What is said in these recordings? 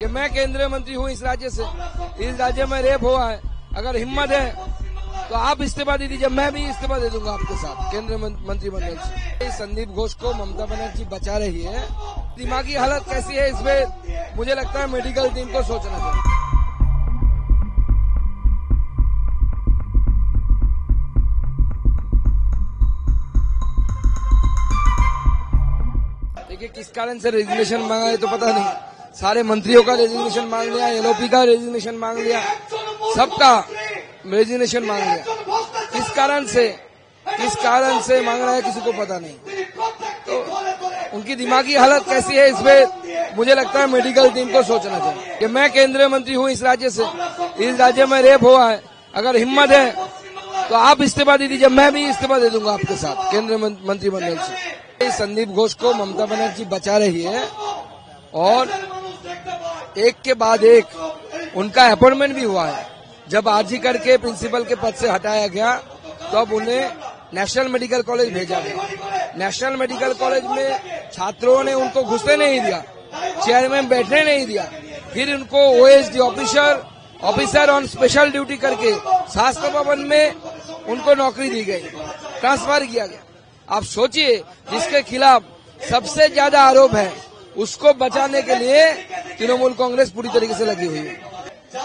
कि मैं केंद्रीय मंत्री हूँ इस राज्य से। इस राज्य में रेप हुआ है। अगर हिम्मत है तो आप इस्तीफा दे दीजिए, मैं भी इस्तीफा दे दूँगा आपके साथ, केंद्रीय मंत्रिमंडल से। संदीप घोष को ममता बनर्जी बचा रही है। दिमागी हालत कैसी है इसमें मुझे लगता है मेडिकल टीम को सोचना चाहिए। देखिए, किस कारण से रेजिग्नेशन मांगा है तो पता नहीं। सारे मंत्रियों का रेजिग्नेशन मांग लिया एलओपी का रेजिग्नेशन मांग लिया, सबका रेजिग्नेशन मांग लिया। किस कारण से? किस कारण से मांग रहा है किसी को पता नहीं। तो उनकी दिमागी हालत कैसी है इसमें मुझे लगता है मेडिकल टीम को सोचना चाहिए। कि मैं केंद्रीय मंत्री हूँ इस राज्य से, इस राज्य में रेप हुआ है, अगर हिम्मत है तो आप इस्तीफा दे दीजिए, मैं भी इस्तीफा दे दूँगा आपके साथ, केंद्रीय मंत्रिमंडल से। संदीप घोष को ममता बनर्जी बचा रही है, और एक के बाद एक, उनका अपॉइंटमेंट भी हुआ है। जब आरजी करके प्रिंसिपल के पद से हटाया गया तो अब उन्हें नेशनल मेडिकल कॉलेज भेजा गया। नेशनल मेडिकल कॉलेज में छात्रों ने उनको घुसने नहीं दिया, चेयरमैन बैठने नहीं दिया। फिर उनको OSD officer officer on special duty करके शास्त्र भवन में उनको नौकरी दी गई ट्रांसफ़र किया गया। आप सोचिए, जिसके खिलाफ सबसे ज़्यादा आरोप है, उसको बचाने के लिए तृणमूल कांग्रेस पूरी तरीके से लगी हुई है।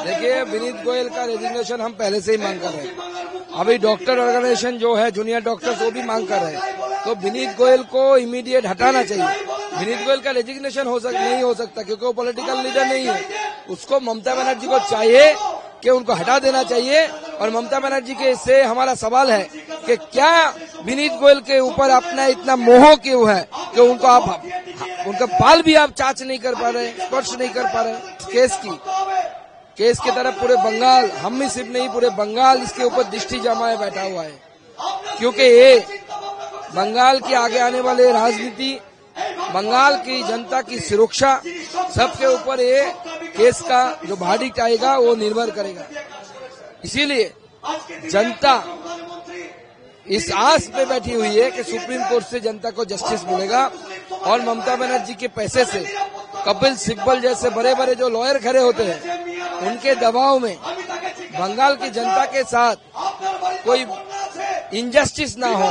देखिए, विनीत गोयल का रेजिग्नेशन हम पहले से ही मांग कर रहे हैं। अभी डॉक्टर ऑर्गेनाइजेशन जो है जूनियर डॉक्टर्स वो भी मांग कर रहे हैं। तो विनीत गोयल को इमीडिएट हटाना चाहिए। विनीत गोयल का रेजिग्नेशन हो सक, नहीं हो सकता, क्योंकि वो पॉलिटिकल लीडर नहीं है। उसको ममता बनर्जी को चाहिए कि उनको हटा देना चाहिए। और ममता बनर्जी के से हमारा सवाल है कि क्या विनीत गोयल के ऊपर अपना इतना मोह क्यों है कि उनको आप उनका बाल भी आप चाच नहीं कर पा रहे स्पर्श नहीं कर पा रहे केस की केस की तरफ़ पूरे बंगाल, हम ही सिर्फ़ नहीं, पूरे बंगाल इसके ऊपर दृष्टि जमाए बैठा हुआ है। क्योंकि ये बंगाल के आगे आने वाले राजनीति, बंगाल की जनता की सुरक्षा, सबके ऊपर ये केस का जो भाडिक आएगा, वो निर्भर करेगा। इसीलिए जनता इस आस पे बैठी हुई है कि सुप्रीम कोर्ट से जनता को जस्टिस मिलेगा। और ममता बनर्जी के पैसे से, कपिल सिब्बल जैसे बड़े बड़े जो लॉयर खड़े होते हैं, उनके दबाव में बंगाल की जनता के साथ कोई इनजस्टिस ना हो।